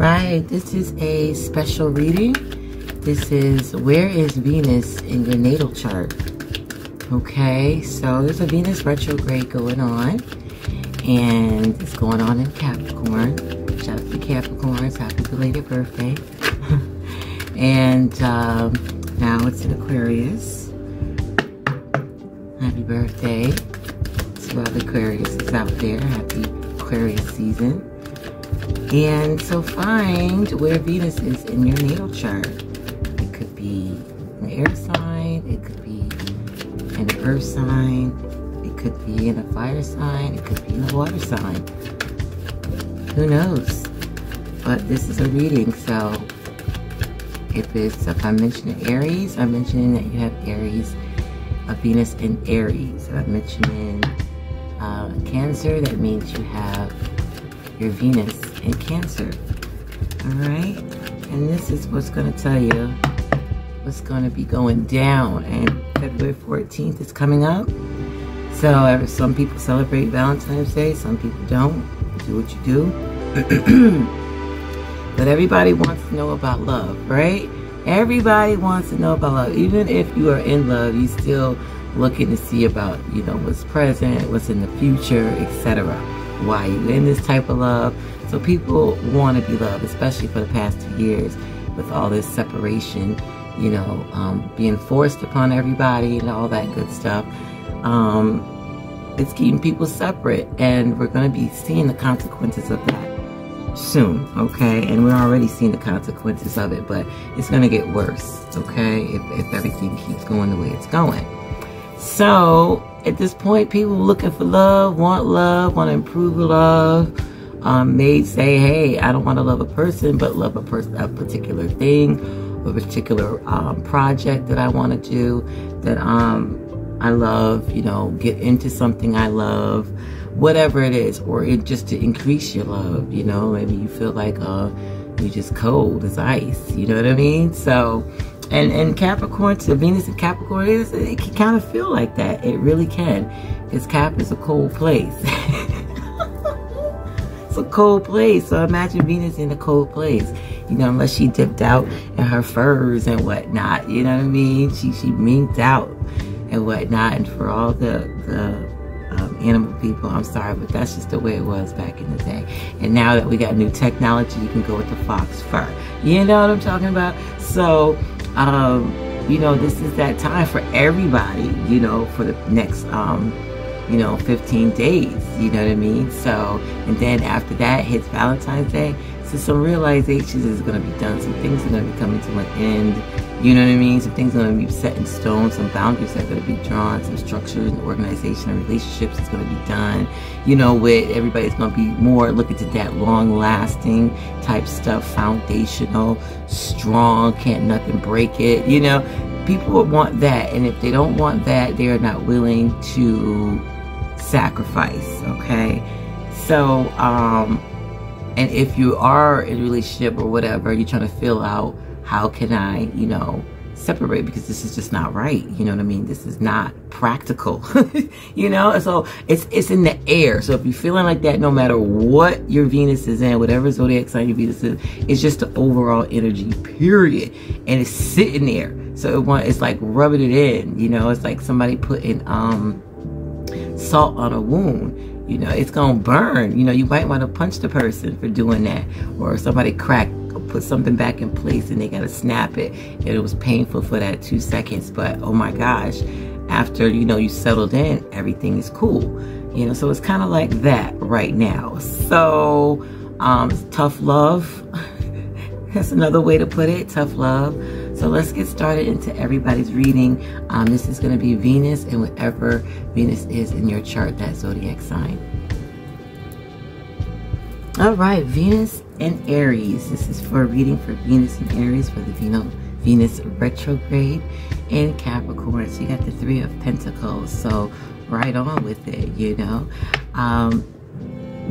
right, this is a special reading. This is where is Venus in your natal chart? Okay, so there's a Venus retrograde going on, and it's going on in Capricorn. Shout out to Capricorns, happy belated birthday. and um, now it's in Aquarius. Happy birthday to all the Aquarius out there. Happy Aquarius season. And so find where Venus is in your natal chart. It could be an air sign. It could be an earth sign. It could be in a fire sign. It could be in a water sign. Who knows? But this is a reading, so if it's if I'm mentioning Aries, I'm mentioning that you have Aries, a Venus in Aries. If I'm mentioning uh, Cancer, that means you have your Venus in Cancer. All right, and this is what's going to tell you what's going to be going down. And February 14th is coming up. So some people celebrate Valentine's Day, some people don't. Do what you do. but everybody wants to know about love, right? Everybody wants to know about love. Even if you are in love, you still looking to see about, you know, what's present, what's in the future, etc. Why you in this type of love. So people want to be loved, especially for the past two years with all this separation you know, um, being forced upon everybody and all that good stuff. Um, it's keeping people separate, and we're going to be seeing the consequences of that soon, okay? And we're already seeing the consequences of it, but it's going to get worse, okay? If, if everything keeps going the way it's going. So, at this point, people looking for love, want love, want to improve love, um, may say, hey, I don't want to love a person, but love a person, a particular thing a particular um, project that I want to do, that um, I love, you know, get into something I love, whatever it is, or it just to increase your love, you know, maybe you feel like uh, you're just cold as ice, you know what I mean? So, and, and Capricorn to Venus and Capricorn is, it can kind of feel like that. It really can, because Cap is a cold place. it's a cold place. So imagine Venus in a cold place you know, unless she dipped out in her furs and whatnot, you know what I mean? She, she minked out and whatnot. And for all the, the um, animal people, I'm sorry, but that's just the way it was back in the day. And now that we got new technology, you can go with the fox fur. You know what I'm talking about? So, um, you know, this is that time for everybody, you know, for the next, um, you know, 15 days, you know what I mean? So, and then after that hits Valentine's Day, so some realizations is going to be done. Some things are going to be coming to an end. You know what I mean? Some things are going to be set in stone. Some boundaries are going to be drawn. Some structures and organization and relationships is going to be done. You know, with everybody's going to be more looking to that long lasting type stuff, foundational, strong, can't nothing break it. You know, people would want that. And if they don't want that, they are not willing to sacrifice. Okay. So, um, and if you are in a relationship or whatever, you're trying to fill out how can I, you know, separate because this is just not right. You know what I mean? This is not practical. you know? So it's it's in the air. So if you're feeling like that, no matter what your Venus is in, whatever zodiac sign your Venus is, it's just the overall energy, period. And it's sitting there. So it want, it's like rubbing it in. You know, it's like somebody putting um salt on a wound you know, it's going to burn. You know, you might want to punch the person for doing that. Or somebody crack, put something back in place and they got to snap it. And it was painful for that two seconds. But oh my gosh, after, you know, you settled in, everything is cool. You know, so it's kind of like that right now. So, um, tough love. That's another way to put it. Tough love. So let's get started into everybody's reading. Um, this is going to be Venus and whatever Venus is in your chart, that zodiac sign. All right, Venus and Aries. This is for a reading for Venus and Aries for the Venus retrograde in Capricorn. So you got the Three of Pentacles. So right on with it, you know. Um,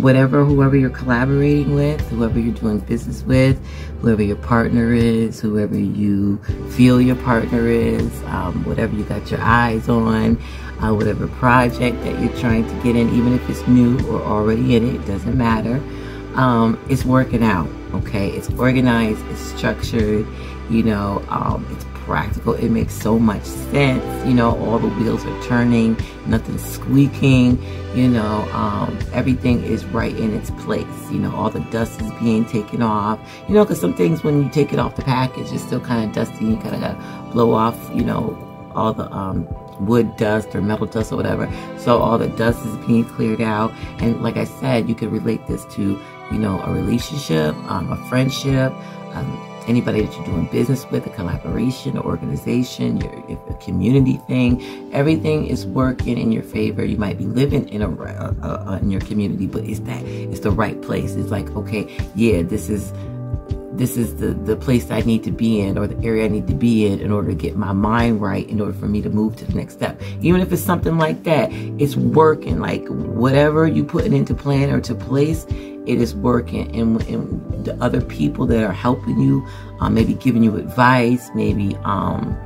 whatever, whoever you're collaborating with, whoever you're doing business with, whoever your partner is, whoever you feel your partner is, um, whatever you got your eyes on, uh, whatever project that you're trying to get in, even if it's new or already in it, doesn't matter. um, it's working out. Okay, it's organized, it's structured, you know, um, it's practical. It makes so much sense. You know, all the wheels are turning, nothing's squeaking. You know, um, everything is right in its place. You know, all the dust is being taken off. You know, because some things when you take it off the package, it's still kind of dusty. You kind of got to blow off, you know, all the um, wood dust or metal dust or whatever. So all the dust is being cleared out. And like I said, you could relate this to, you know, a relationship, um, a friendship, um, anybody that you're doing business with, a collaboration, an organization, your, a community thing, everything is working in your favor. You might be living in a in your community, but it's that it's the right place. It's like okay, yeah, this is this is the, the place I need to be in or the area I need to be in in order to get my mind right in order for me to move to the next step. Even if it's something like that, it's working. Like whatever you put it into plan or to place, it is working. And, and the other people that are helping you, um, maybe giving you advice, maybe, um,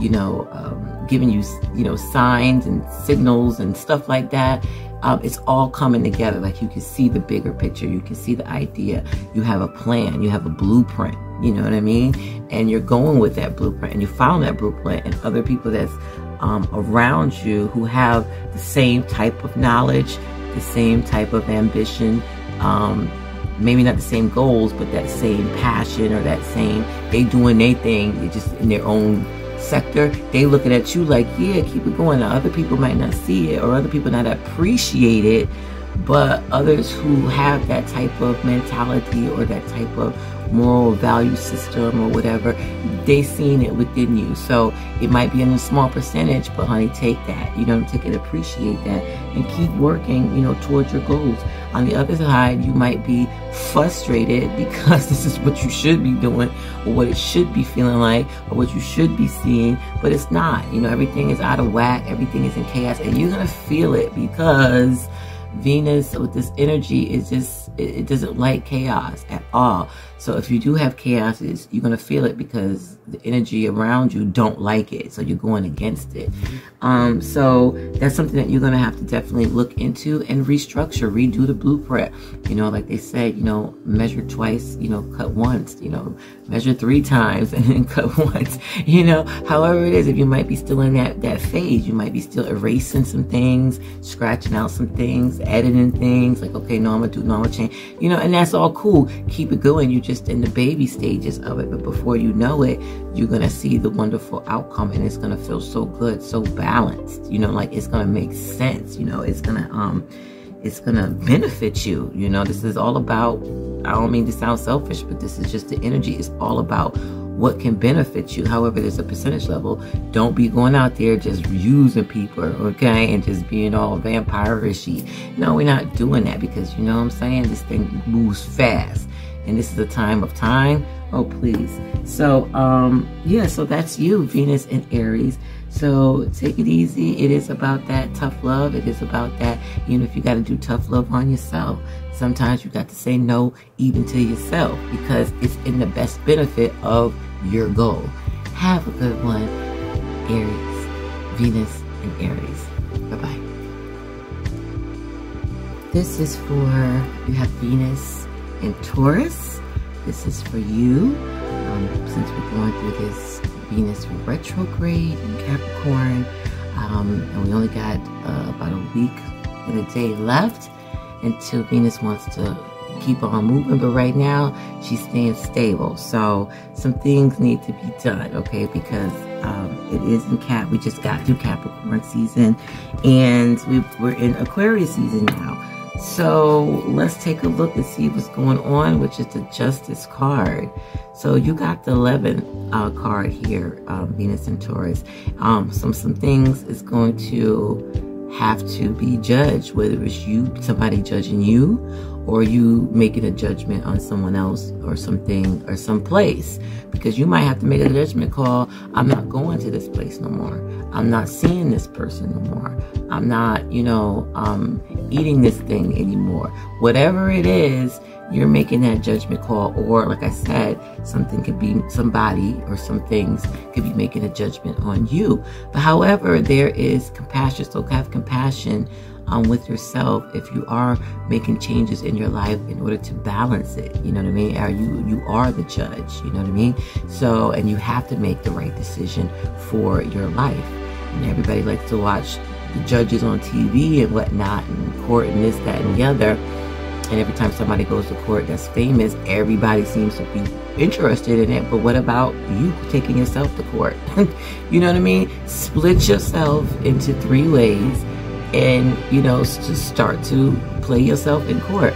you know, um, giving you, you know, signs and signals and stuff like that. Um, it's all coming together. Like you can see the bigger picture. You can see the idea. You have a plan. You have a blueprint. You know what I mean? And you're going with that blueprint and you found that blueprint and other people that's um, around you who have the same type of knowledge, the same type of ambition, um, maybe not the same goals, but that same passion or that same, they doing their thing, they just in their own sector, they looking at you like, yeah, keep it going. Now, other people might not see it or other people not appreciate it, but others who have that type of mentality or that type of moral value system or whatever, they seen it within you. So it might be in a small percentage, but honey, take that. You know, take it, appreciate that, and keep working, you know, towards your goals. On the other side, you might be frustrated because this is what you should be doing or what it should be feeling like or what you should be seeing, but it's not. You know, everything is out of whack, everything is in chaos, and you're gonna feel it because Venus with this energy is just, it, doesn't like chaos at all. So if you do have chaos, you're going to feel it because the energy around you don't like it. So you're going against it. Um, so that's something that you're going to have to definitely look into and restructure, redo the blueprint. You know, like they said, you know, measure twice, you know, cut once, you know, measure three times and then cut once, you know, however it is, if you might be still in that, that phase, you might be still erasing some things, scratching out some things, editing things like, okay, no, I'm going to do, no, I'm going to change, you know, and that's all cool. Keep it going. You just just in the baby stages of it. But before you know it, you're going to see the wonderful outcome and it's going to feel so good, so balanced. You know, like it's going to make sense. You know, it's going to, um, it's going to benefit you. You know, this is all about, I don't mean to sound selfish, but this is just the energy. It's all about what can benefit you. However, there's a percentage level. Don't be going out there just using people, okay, and just being all vampire-ishy. No, we're not doing that because you know what I'm saying? This thing moves fast and this is a time of time. Oh, please. So, um, yeah, so that's you, Venus and Aries. So take it easy. It is about that tough love. It is about that, you know, if you got to do tough love on yourself. Sometimes you got to say no even to yourself because it's in the best benefit of your goal. Have a good one, Aries, Venus, and Aries. Bye-bye. This is for, you have Venus in Taurus. This is for you. Um, since we're going through this Venus retrograde in Capricorn, um, and we only got uh, about a week and a day left until Venus wants to keep on moving. But right now, she's staying stable. So some things need to be done, okay? Because um, it is in Cap. We just got through Capricorn season, and we, we're in Aquarius season now. So let's take a look and see what's going on, which is the Justice card. So you got the 11 uh, card here, um, Venus and Taurus. Um, some some things is going to have to be judged, whether it's you, somebody judging you, or you making a judgment on someone else or something or some place because you might have to make a judgment call i'm not going to this place no more. I'm not seeing this person no more. I'm not you know um, eating this thing anymore. Whatever it is you're making that judgment call or like i said something could be somebody or some things could be making a judgment on you. But however there is compassion so have compassion um, with yourself if you are making changes in your life in order to balance it. You know what I mean? Are you you are the judge? You know what I mean? So and you have to make the right decision for your life. And everybody likes to watch the judges on TV and whatnot, and court and this, that, and the other. And every time somebody goes to court that's famous, everybody seems to be interested in it. But what about you taking yourself to court? you know what I mean? Split yourself into three ways and, you know, just start to play yourself in court.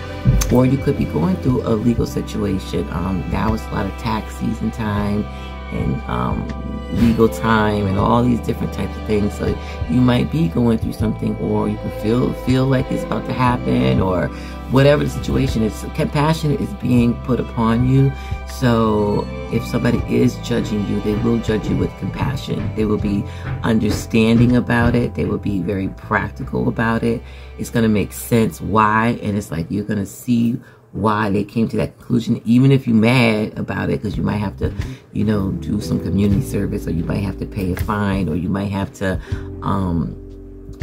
Or you could be going through a legal situation. Um, now it's a lot of tax season time and um, legal time and all these different types of things. So you might be going through something, or you can feel feel like it's about to happen, or whatever the situation is. Compassion is being put upon you. So if somebody is judging you, they will judge you with compassion. They will be understanding about it. They will be very practical about it. It's going to make sense why, and it's like you're going to see why they came to that conclusion, even if you're mad about it, because you might have to, you know, do some community service, or you might have to pay a fine, or you might have to, um,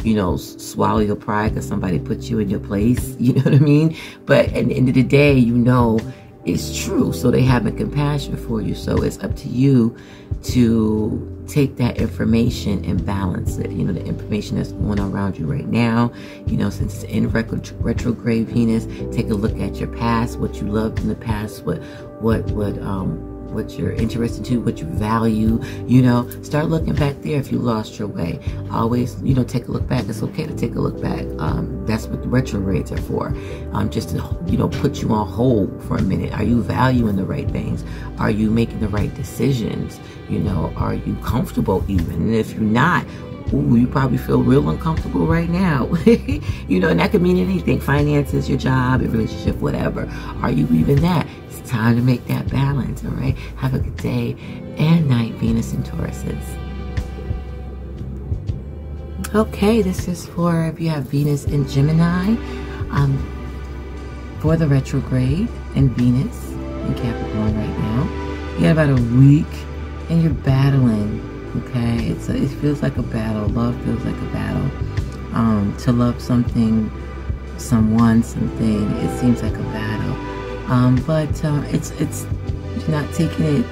you know, swallow your pride because somebody put you in your place. You know what I mean? But at the end of the day, you know it's true. So they have a compassion for you. So it's up to you to take that information and balance it. You know, the information that's going on around you right now, you know, since it's in retrograde Venus, take a look at your past, what you loved in the past, what, what, what, um, what you're interested to, what you value, you know, start looking back there if you lost your way. Always, you know, take a look back. It's okay to take a look back. Um, that's what the retrogrades are for. Um, just to, you know, put you on hold for a minute. Are you valuing the right things? Are you making the right decisions? You know, are you comfortable even? And if you're not, Ooh, you probably feel real uncomfortable right now. you know, and that could mean anything finances, your job, your relationship, whatever. Are you even that? Time to make that balance, all right? Have a good day and night, Venus and Tauruses. Okay, this is for if you have Venus in Gemini, um, for the retrograde and Venus in Capricorn right now. You got about a week and you're battling, okay? It's a, it feels like a battle. Love feels like a battle. Um, to love something, someone, something, it seems like a um, but uh, it's it's not taking it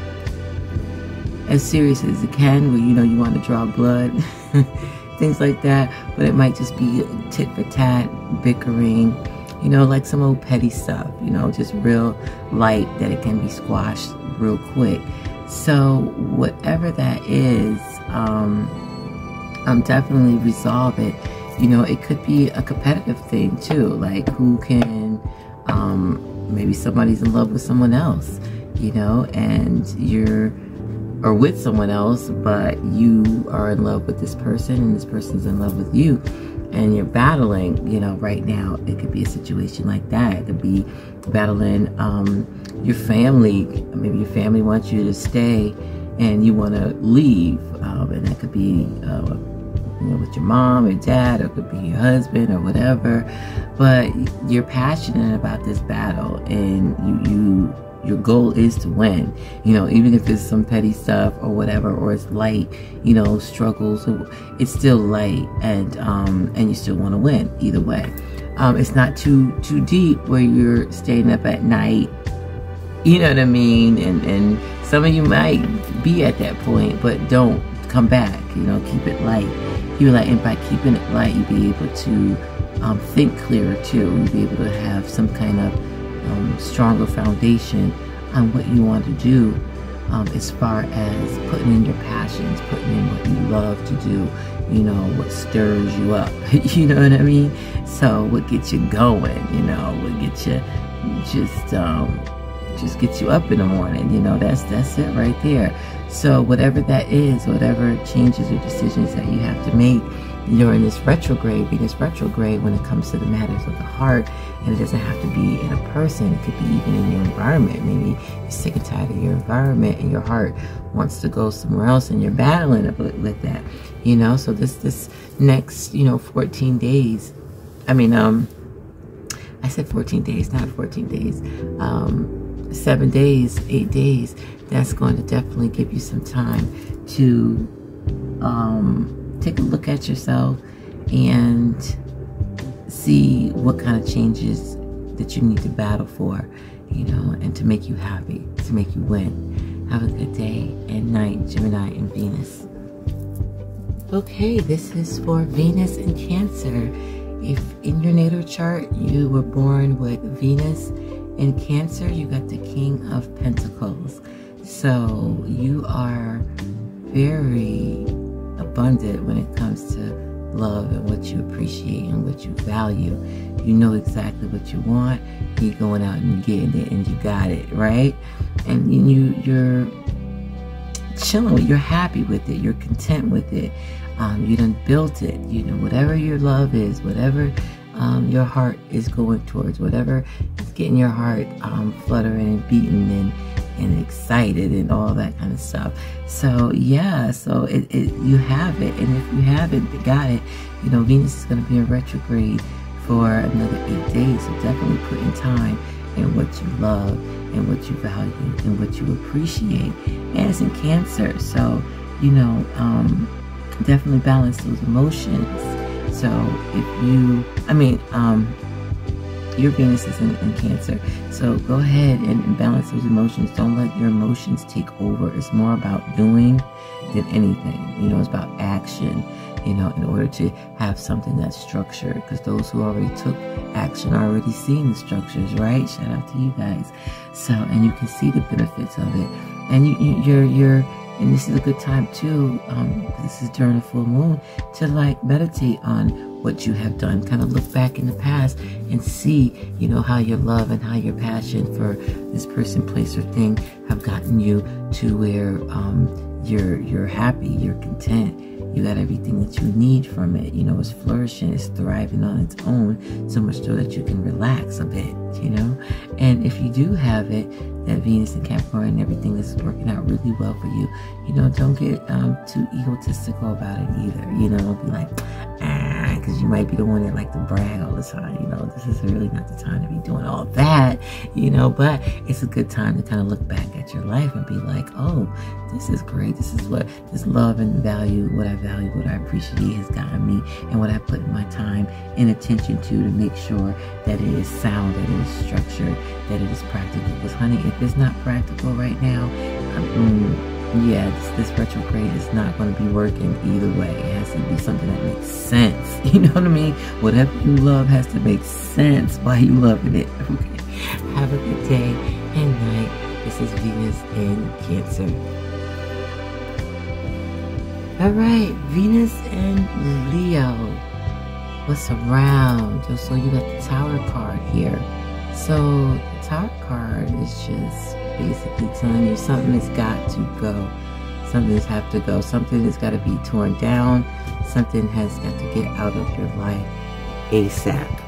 as serious as it can. Where you know you want to draw blood, things like that. But it might just be tit for tat, bickering. You know, like some old petty stuff. You know, just real light that it can be squashed real quick. So whatever that is, um, I'm definitely resolve it. You know, it could be a competitive thing too, like who can um, maybe somebody's in love with someone else, you know, and you're or with someone else, but you are in love with this person and this person's in love with you and you're battling, you know, right now. It could be a situation like that. It could be battling um, your family. Maybe your family wants you to stay and you want to leave. Um, and that could be uh, you know, with your mom or dad, or it could be your husband or whatever. But you're passionate about this battle, and you you your goal is to win. You know, even if it's some petty stuff or whatever, or it's light, you know, struggles, it's still light, and um, and you still want to win either way. Um, it's not too too deep where you're staying up at night. You know what I mean? And and some of you might be at that point, but don't come back. You know, keep it light you like, and by keeping it light, you'll be able to um, think clearer too. You'll be able to have some kind of um, stronger foundation on what you want to do um, as far as putting in your passions, putting in what you love to do, you know, what stirs you up, you know what I mean? So what gets you going, you know, what gets you just, um, just gets you up in the morning, you know, that's, that's it right there. So whatever that is, whatever changes or decisions that you have to make during this retrograde, Venus retrograde, when it comes to the matters of the heart, and it doesn't have to be in a person, it could be even in your environment. Maybe you're sick and tired of your environment and your heart wants to go somewhere else and you're battling with that, you know? So this, this next, you know, 14 days, I mean, um, I said 14 days, not 14 days, um, seven days, eight days, that's going to definitely give you some time to um, take a look at yourself and see what kind of changes that you need to battle for, you know, and to make you happy, to make you win. Have a good day and night, Gemini and Venus. Okay, this is for Venus and Cancer. If in your natal chart you were born with Venus in Cancer, you got the King of Pentacles. So you are very abundant when it comes to love and what you appreciate and what you value. You know exactly what you want. You're going out and getting it, and you got it right. And you you're chilling with. You're happy with it. You're content with it. Um, you done built it. You know whatever your love is, whatever um, your heart is going towards, whatever is getting your heart um, fluttering and beating and and excited and all that kind of stuff. So yeah, so it, it you have it, and if you haven't got it, you know Venus is going to be in retrograde for another eight days. So definitely put in time in what you love and what you value and what you appreciate. And it's in Cancer, so you know um, definitely balance those emotions. So if you, I mean, um, your Venus is in, in, Cancer. So go ahead and, balance those emotions. Don't let your emotions take over. It's more about doing than anything. You know, it's about action, you know, in order to have something that's structured. Because those who already took action are already seeing the structures, right? Shout out to you guys. So, and you can see the benefits of it. And you, you you're, you're, and this is a good time too, um, this is during a full moon, to like meditate on what you have done. Kind of look back in the past and see, you know, how your love and how your passion for this person, place, or thing have gotten you to where um, you're you're happy, you're content, you got everything that you need from it. You know, it's flourishing, it's thriving on its own, so much so that you can relax a bit, you know. And if you do have it, that Venus and Capricorn and everything is working out really well for you, you know, don't get um, too egotistical about it either. You know, be like, ah, because you might be the one that like to brag all the time. You know, this is really not the time to be doing all that, you know, but it's a good time to kind of look back at your life and be like, oh, this is great. This is what this love and value, what I value, what I appreciate has gotten me, and what I put my time and attention to to make sure that it is sound, that it is structured, that it is practical. Because, honey, if it's not practical right now, um, yeah, this, this retrograde is not going to be working either way. It has to be something that makes sense. You know what I mean? Whatever you love has to make sense while you loving it. Okay. Have a good day and night. This is Venus in Cancer. All right, Venus and Leo. What's around? So you got the Tower card here. So Tower card is just basically telling you something has got to go. Something has have to go. Something has got to be torn down. Something has got to get out of your life ASAP.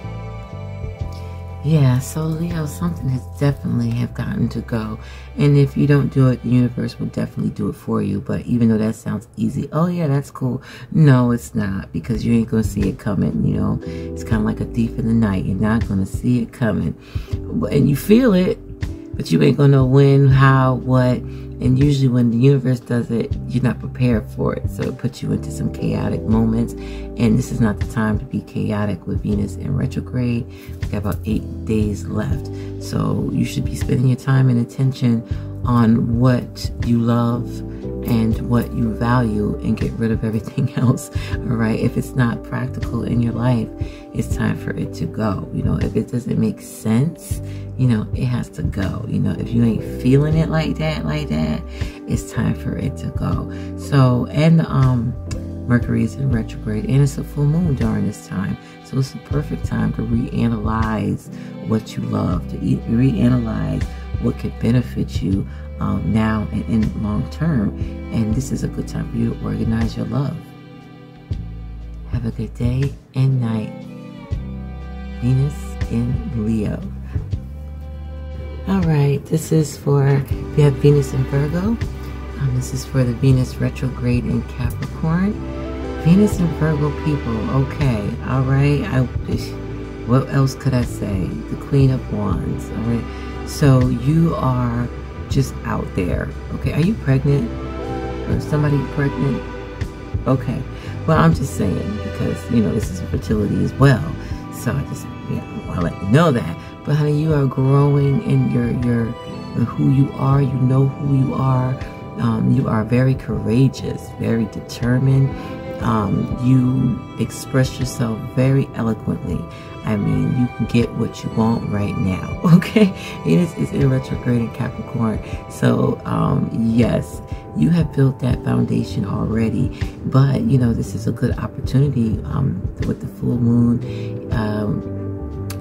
Yeah, so Leo, something has definitely have gotten to go. And if you don't do it, the universe will definitely do it for you. But even though that sounds easy, oh yeah, that's cool. No, it's not because you ain't going to see it coming. You know, it's kind of like a thief in the night. You're not going to see it coming. And you feel it, but you ain't going to know when, how, what and usually, when the universe does it, you're not prepared for it. So it puts you into some chaotic moments. And this is not the time to be chaotic with Venus in retrograde. We got about eight days left. So you should be spending your time and attention on what you love and what you value and get rid of everything else. All right. If it's not practical in your life, it's time for it to go. You know, if it doesn't make sense, you know, it has to go. You know, if you ain't feeling it like that, like that, it's time for it to go. So, and um, Mercury is in retrograde and it's a full moon during this time. So it's a perfect time to reanalyze what you love, to reanalyze what could benefit you um, now and in long term. And this is a good time for you to organize your love. Have a good day and night. Venus in Leo. All right, this is for, we have Venus in Virgo. Um, this is for the Venus retrograde in Capricorn. Venus and Virgo people, okay, all right. I, what else could I say? The Queen of Wands, all right. So you are just out there. Okay, are you pregnant? Or somebody pregnant? Okay. Well, I'm just saying because, you know, this is fertility as well. So I just yeah, want to let you know that. But honey, you are growing in your your who you are. You know who you are. Um, you are very courageous, very determined. Um, you express yourself very eloquently. I mean, you can get what you want right now. Okay, it is in retrograde in Capricorn. So um, yes, you have built that foundation already. But you know, this is a good opportunity um, with the full moon. Um,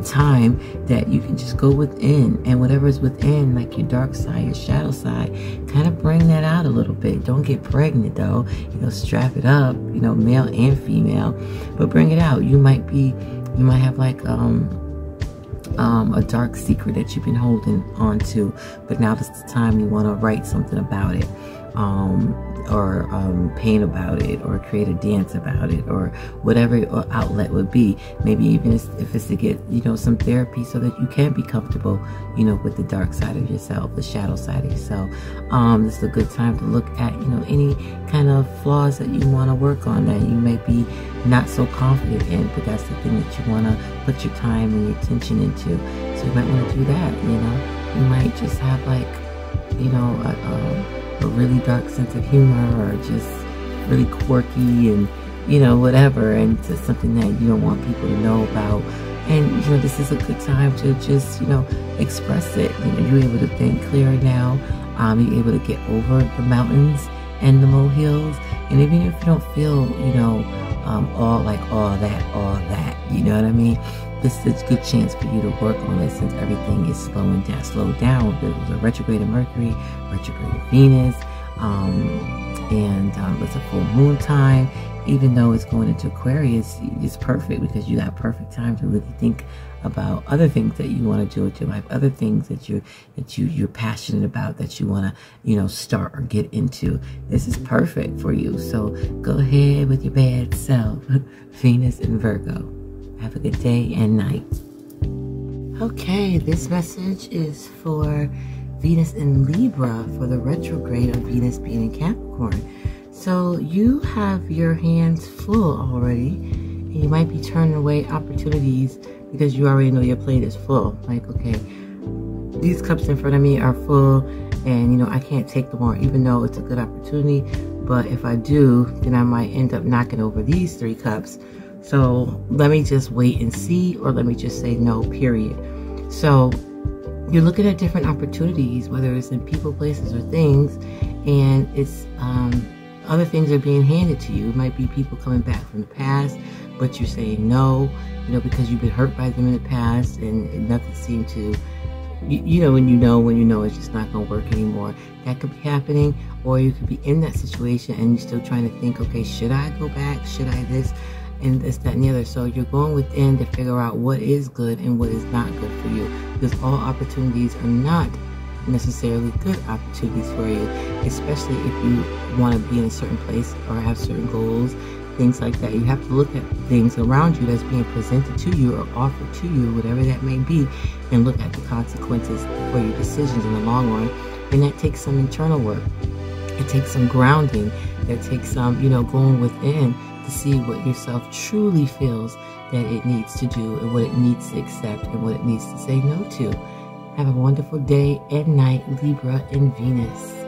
time that you can just go within and whatever is within, like your dark side, your shadow side, kind of bring that out a little bit. Don't get pregnant though, you know, strap it up, you know, male and female, but bring it out. You might be, you might have like, um, um, a dark secret that you've been holding on to, but now is the time you want to write something about it. Um, or um, paint about it or create a dance about it or whatever outlet would be. Maybe even if it's to get, you know, some therapy so that you can be comfortable, you know, with the dark side of yourself, the shadow side of yourself. Um, this is a good time to look at, you know, any kind of flaws that you want to work on that you may be not so confident in, but that's the thing that you want to put your time and your attention into. So you might want to do that, you know. You might just have like, you know, a a really dark sense of humor or just really quirky and you know whatever and to something that you don't want people to know about. And you know this is a good time to just you know express it. You know you're able to think clearer now. Um, you're able to get over the mountains and the molehills. And even if you don't feel you know um, all like all that all that you know what I mean this is a good chance for you to work on it since everything is slowing down, Slow down. There was a retrograde of Mercury, retrograde of Venus, um, and um, it's a full moon time. Even though it's going into Aquarius, it's perfect because you got perfect time to really think about other things that you want to do with your life, other things that you that you you're passionate about that you want to you know start or get into. This is perfect for you. So go ahead with your bad self, Venus and Virgo. Have a good day and night. Okay, this message is for Venus in Libra for the retrograde of Venus being in Capricorn. So you have your hands full already. And you might be turning away opportunities because you already know your plate is full. Like, okay, these cups in front of me are full and you know I can't take them more even though it's a good opportunity. But if I do, then I might end up knocking over these three cups so let me just wait and see, or let me just say no, period. So you're looking at different opportunities, whether it's in people, places, or things, and it's um, other things are being handed to you. It might be people coming back from the past, but you're saying no, you know, because you've been hurt by them in the past, and nothing seemed to. You, you know, when you know, when you know it's just not going to work anymore. That could be happening, or you could be in that situation and you're still trying to think, okay, should I go back? Should I this? And this, that, and the other. So you're going within to figure out what is good and what is not good for you. Because all opportunities are not necessarily good opportunities for you, especially if you want to be in a certain place or have certain goals, things like that. You have to look at things around you that's being presented to you or offered to you, whatever that may be, and look at the consequences for your decisions in the long run. And that takes some internal work. It takes some grounding. It takes some, you know, going within to see what yourself truly feels that it needs to do and what it needs to accept and what it needs to say no to. Have a wonderful day and night, Libra and Venus.